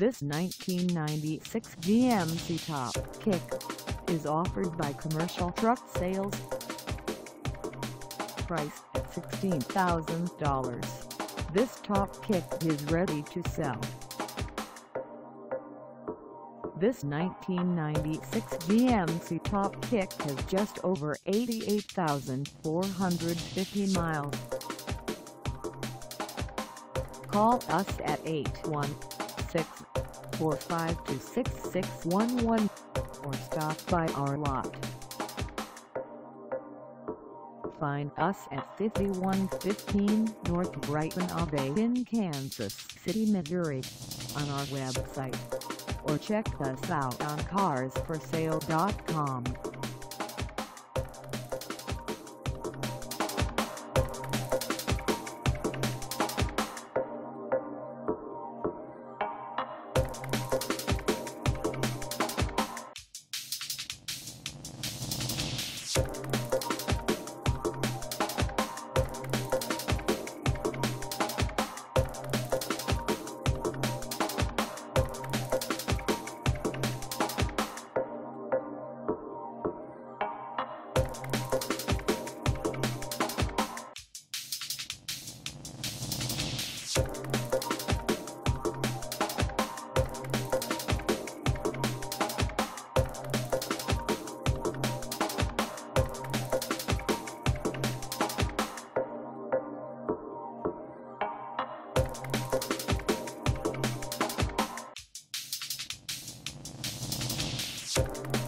This 1996 GMC Top Kick is offered by Commercial Truck Sales. Price at $16,000. This TopKick is ready to sell. This 1996 GMC TopKick has just over 88,450 miles. Call us at 816-452-6611 or stop by our lot. Find us at 5115 North Brighton Ave in Kansas City, Missouri on our website or check us out on carsforsale.com. Thank